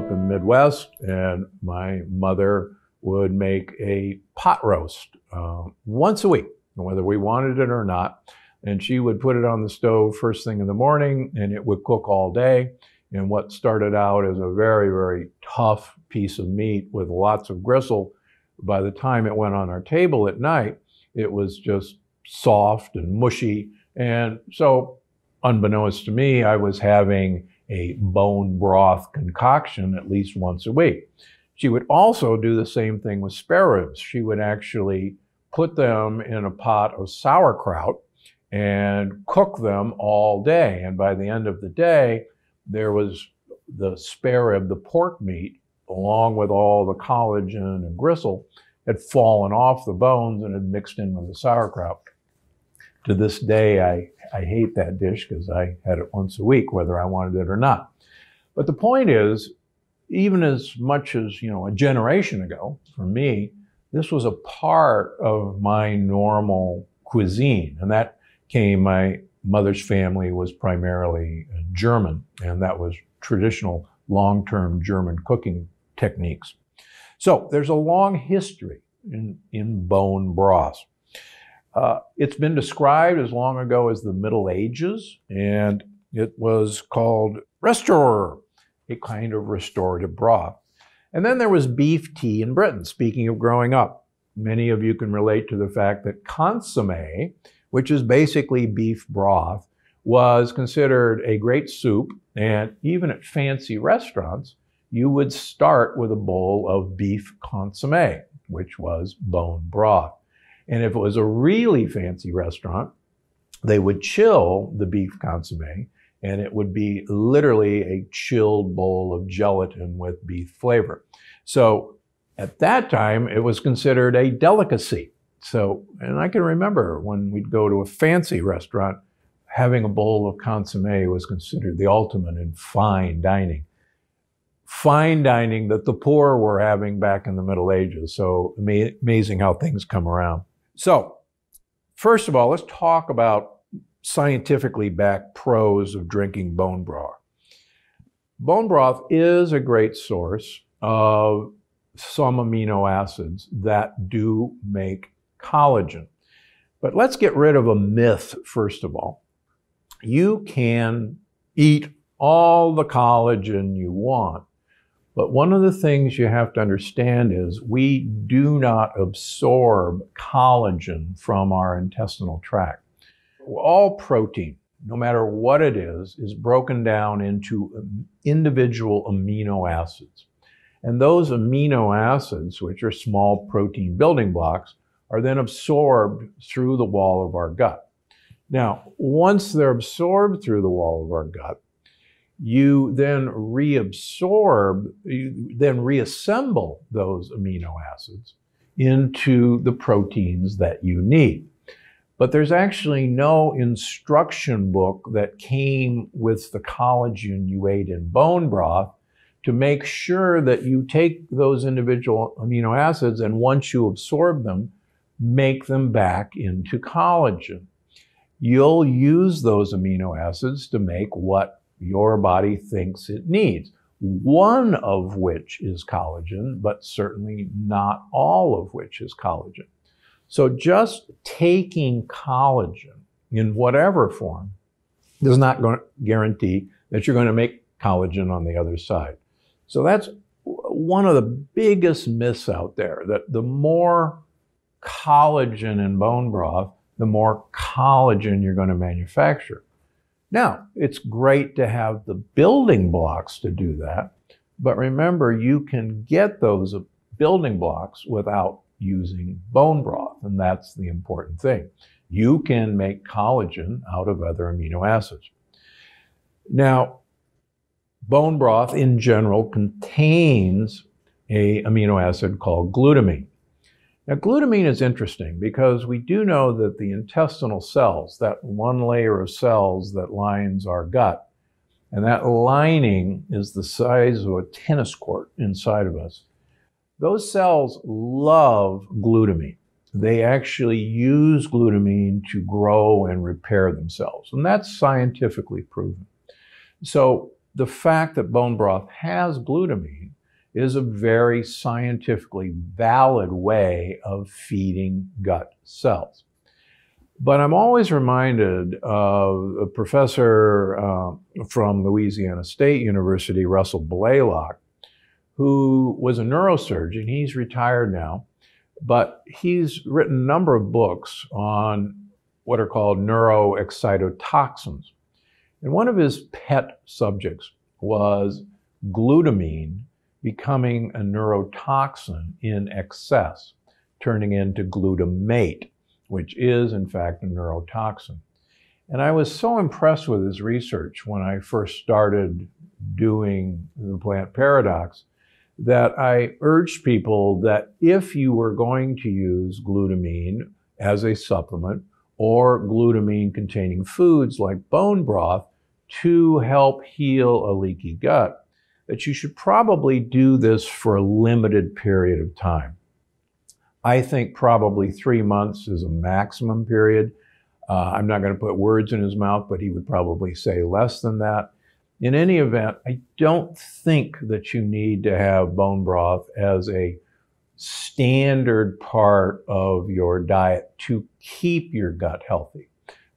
up in the Midwest, and my mother would make a pot roast uh, once a week, whether we wanted it or not. And she would put it on the stove first thing in the morning, and it would cook all day. And what started out as a very, very tough piece of meat with lots of gristle, by the time it went on our table at night, it was just soft and mushy. And so, unbeknownst to me, I was having a bone broth concoction at least once a week. She would also do the same thing with spare ribs. She would actually put them in a pot of sauerkraut and cook them all day. And by the end of the day, there was the spare rib, the pork meat, along with all the collagen and gristle, had fallen off the bones and had mixed in with the sauerkraut. To this day, I, I hate that dish because I had it once a week, whether I wanted it or not. But the point is, even as much as, you know, a generation ago, for me, this was a part of my normal cuisine. And that came, my mother's family was primarily uh, German, and that was traditional long term German cooking techniques. So there's a long history in, in bone broth. Uh, it's been described as long ago as the Middle Ages, and it was called restorer, a kind of restorative broth. And then there was beef tea in Britain, speaking of growing up. Many of you can relate to the fact that consomme, which is basically beef broth, was considered a great soup. And even at fancy restaurants, you would start with a bowl of beef consomme, which was bone broth. And if it was a really fancy restaurant, they would chill the beef consomme and it would be literally a chilled bowl of gelatin with beef flavor. So at that time, it was considered a delicacy. So, and I can remember when we'd go to a fancy restaurant, having a bowl of consomme was considered the ultimate in fine dining. Fine dining that the poor were having back in the Middle Ages. So amazing how things come around. So, first of all, let's talk about scientifically backed pros of drinking bone broth. Bone broth is a great source of some amino acids that do make collagen. But let's get rid of a myth, first of all you can eat all the collagen you want. But one of the things you have to understand is we do not absorb collagen from our intestinal tract. All protein, no matter what it is, is broken down into um, individual amino acids. And those amino acids, which are small protein building blocks, are then absorbed through the wall of our gut. Now, once they're absorbed through the wall of our gut, you then reabsorb, you then reassemble those amino acids into the proteins that you need. But there's actually no instruction book that came with the collagen you ate in bone broth to make sure that you take those individual amino acids and once you absorb them, make them back into collagen you'll use those amino acids to make what your body thinks it needs. One of which is collagen, but certainly not all of which is collagen. So just taking collagen in whatever form does not guarantee that you're going to make collagen on the other side. So that's one of the biggest myths out there that the more collagen in bone broth, the more collagen you're going to manufacture. Now, it's great to have the building blocks to do that, but remember, you can get those building blocks without using bone broth, and that's the important thing. You can make collagen out of other amino acids. Now, bone broth in general contains a amino acid called glutamine. Now, glutamine is interesting because we do know that the intestinal cells, that one layer of cells that lines our gut, and that lining is the size of a tennis court inside of us. Those cells love glutamine. They actually use glutamine to grow and repair themselves, and that's scientifically proven. So, the fact that bone broth has glutamine is a very scientifically valid way of feeding gut cells. But I'm always reminded of a professor uh, from Louisiana State University, Russell Blaylock, who was a neurosurgeon. He's retired now, but he's written a number of books on what are called neuroexcitotoxins. And one of his pet subjects was glutamine becoming a neurotoxin in excess, turning into glutamate which is in fact a neurotoxin. And I was so impressed with his research when I first started doing the plant paradox that I urged people that if you were going to use glutamine as a supplement or glutamine containing foods like bone broth to help heal a leaky gut, that you should probably do this for a limited period of time. I think probably three months is a maximum period. Uh, I'm not going to put words in his mouth, but he would probably say less than that. In any event, I don't think that you need to have bone broth as a standard part of your diet to keep your gut healthy.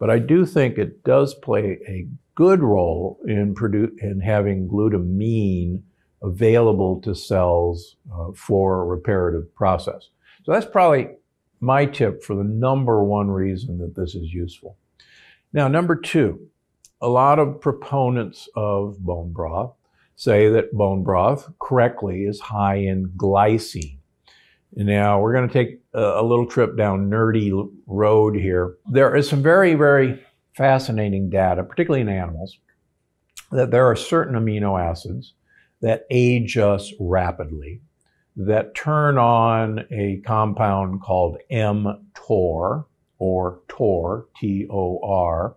But I do think it does play a good role in, produ- in having glutamine available to cells uh, for a reparative process. So that's probably my tip for the number one reason that this is useful. Now, number two, a lot of proponents of bone broth say that bone broth correctly is high in glycine. Now, we're going to take a, little trip down nerdy road here. There is some very, very fascinating data, particularly in animals, that there are certain amino acids that age us rapidly that turn on a compound called mTOR or TOR, T O R,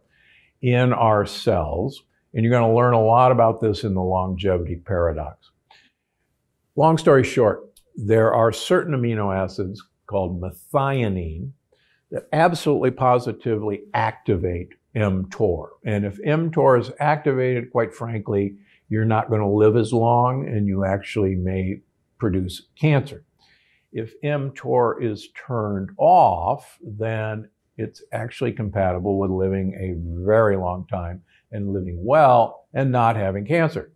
in our cells. And you're going to learn a lot about this in the longevity paradox. Long story short, there are certain amino acids called methionine that absolutely positively activate mTOR. And if mTOR is activated, quite frankly, you're not going to live as long and you actually may produce cancer. If mTOR is turned off, then it's actually compatible with living a very long time and living well and not having cancer.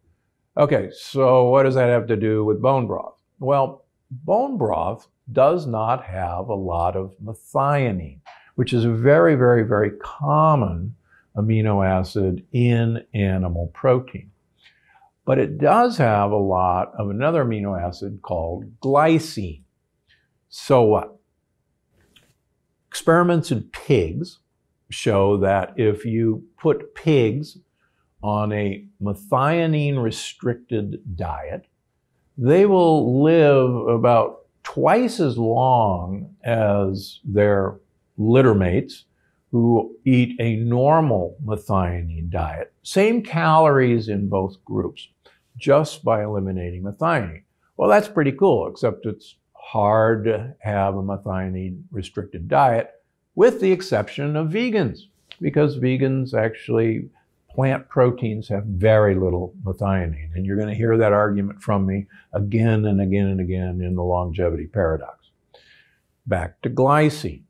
Okay, so what does that have to do with bone broth? Well, bone broth does not have a lot of methionine, which is a very, very, very common amino acid in animal protein. But it does have a lot of another amino acid called glycine. So what? Experiments in pigs show that if you put pigs on a methionine restricted diet, they will live about twice as long as their littermates who eat a normal methionine diet. Same calories in both groups just by eliminating methionine. Well, that's pretty cool, except it's hard to have a methionine restricted diet, with the exception of vegans, because vegans actually, plant proteins have very little methionine. And you're going to hear that argument from me again and again and again in the longevity paradox. Back to glycine.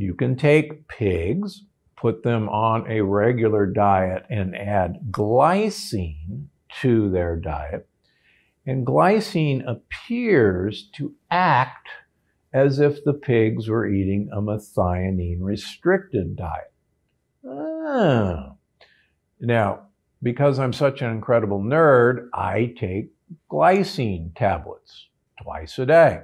You can take pigs, put them on a regular diet, and add glycine to their diet. And glycine appears to act as if the pigs were eating a methionine restricted diet. Ah. Now, because I'm such an incredible nerd, I take glycine tablets twice a day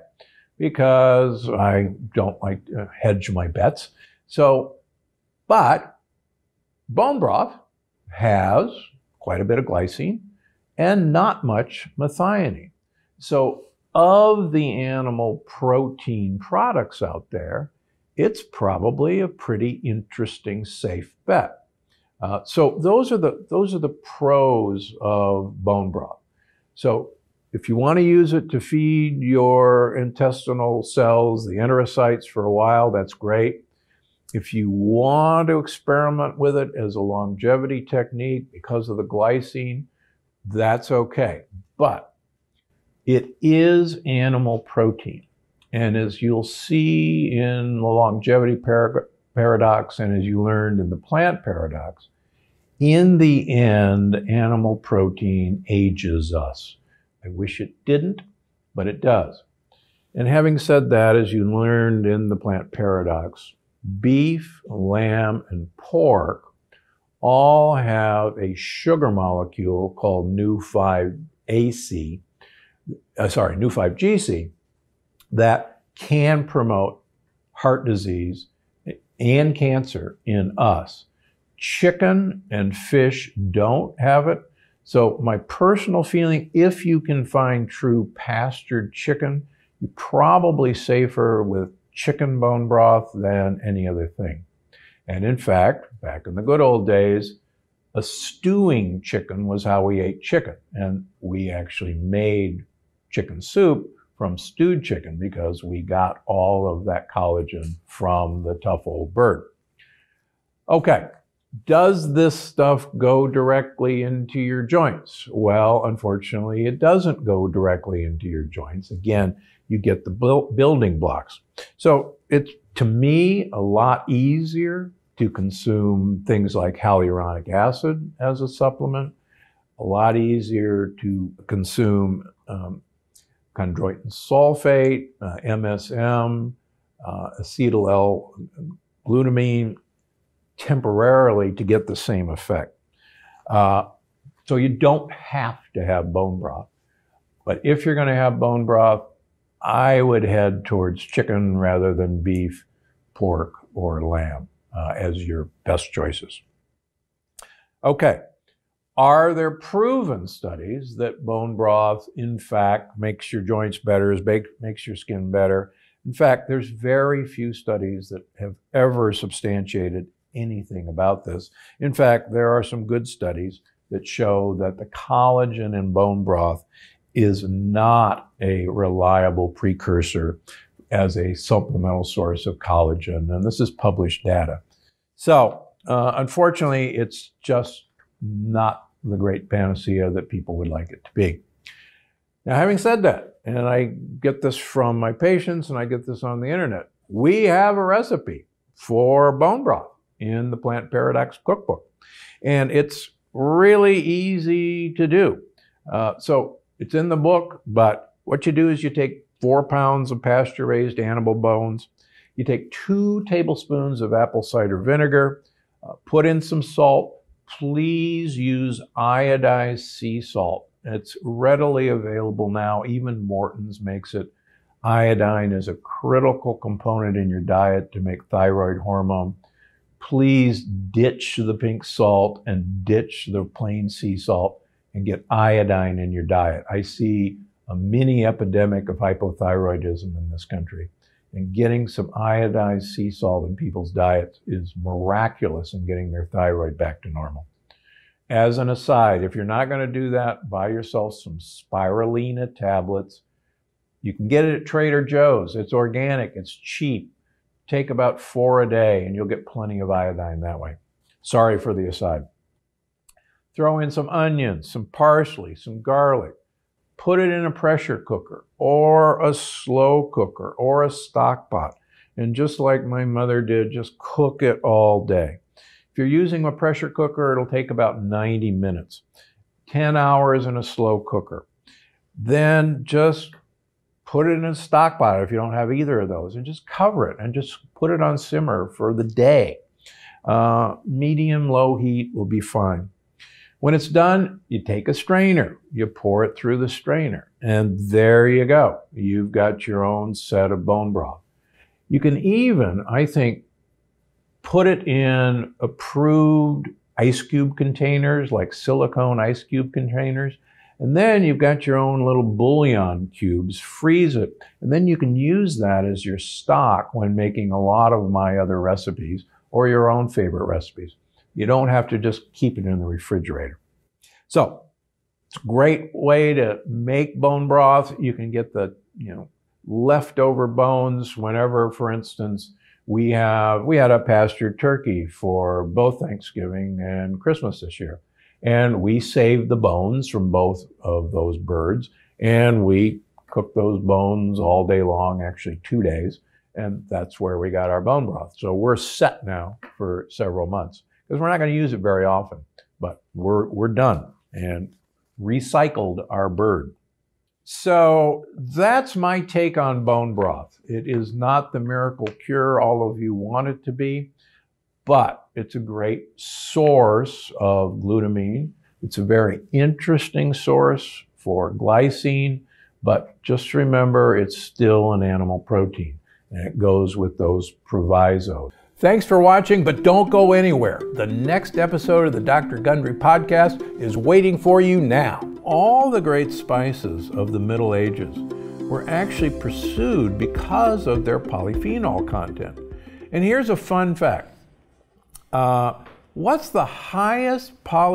because I don't like to hedge my bets. So, but bone broth has quite a bit of glycine and not much methionine. So, of the animal protein products out there, it's probably a pretty interesting, safe bet. Uh, so those are the those are the pros of bone broth. So if you want to use it to feed your intestinal cells, the enterocytes, for a while, that's great. If you want to experiment with it as a longevity technique because of the glycine, that's okay. But it is animal protein. And as you'll see in the longevity par- paradox and as you learned in the plant paradox, in the end, animal protein ages us. I wish it didn't, but it does. And having said that, as you learned in the plant paradox, beef, lamb, and pork all have a sugar molecule called Neu5Ac, uh, sorry, Neu5Gc, that can promote heart disease and cancer in us. Chicken and fish don't have it. So, my personal feeling if you can find true pastured chicken, you're probably safer with chicken bone broth than any other thing. And in fact, back in the good old days, a stewing chicken was how we ate chicken. And we actually made chicken soup from stewed chicken because we got all of that collagen from the tough old bird. Okay, does this stuff go directly into your joints? Well, unfortunately, it doesn't go directly into your joints. Again, you get the building blocks. So it's to me a lot easier to consume things like hyaluronic acid as a supplement, a lot easier to consume um, chondroitin sulfate, uh, MSM, uh, acetyl L-glutamine temporarily to get the same effect. Uh, so you don't have to have bone broth. But if you're going to have bone broth, I would head towards chicken rather than beef, pork, or lamb uh, as your best choices. Okay, are there proven studies that bone broth, in fact, makes your joints better, makes your skin better? In fact, there's very few studies that have ever substantiated anything about this. In fact, there are some good studies that show that the collagen in bone broth is not a reliable precursor as a supplemental source of collagen. And this is published data. So, uh, unfortunately, it's just not the great panacea that people would like it to be. Now, having said that, and I get this from my patients and I get this on the internet, we have a recipe for bone broth in the Plant Paradox Cookbook. And it's really easy to do. Uh, so it's in the book, but what you do is you take four pounds of pasture raised animal bones, you take two tablespoons of apple cider vinegar, uh, put in some salt. Please use iodized sea salt. It's readily available now. Even Morton's makes it. Iodine is a critical component in your diet to make thyroid hormone please ditch the pink salt and ditch the plain sea salt and get iodine in your diet. I see a mini epidemic of hypothyroidism in this country. And getting some iodized sea salt in people's diets is miraculous in getting their thyroid back to normal. As an aside, if you're not going to do that, buy yourself some spirulina tablets. You can get it at Trader Joe's. It's organic, it's cheap. Take about four a day and you'll get plenty of iodine that way. Sorry for the aside. Throw in some onions, some parsley, some garlic. Put it in a pressure cooker or a slow cooker or a stock pot. And just like my mother did, just cook it all day. If you're using a pressure cooker, it'll take about 90 minutes. 10 hours in a slow cooker. Then just put it in a stock pot if you don't have either of those and just cover it and just put it on simmer for the day. Uh, medium low heat will be fine. When it's done, you take a strainer, you pour it through the strainer, and there you go. You've got your own set of bone broth. You can even, I think, put it in approved ice cube containers like silicone ice cube containers and then you've got your own little bouillon cubes, freeze it, and then you can use that as your stock when making a lot of my other recipes or your own favorite recipes. You don't have to just keep it in the refrigerator. So it's a great way to make bone broth. You can get the, you know, leftover bones whenever, for instance, we have we had a pastured turkey for both Thanksgiving and Christmas this year. And we saved the bones from both of those birds and we cooked those bones all day long, actually two days. And that's where we got our bone broth. So we're set now for several months because we're not going to use it very often, but we're, we're done and recycled our bird. So that's my take on bone broth. It is not the miracle cure all of you want it to be, but it's a great source of glutamine. It's a very interesting source for glycine, but just remember it's still an animal protein and it goes with those provisos. Thanks for watching, but don't go anywhere. The next episode of the Dr. Gundry podcast is waiting for you now. All the great spices of the Middle Ages were actually pursued because of their polyphenol content. And here's a fun fact uh, what's the highest poly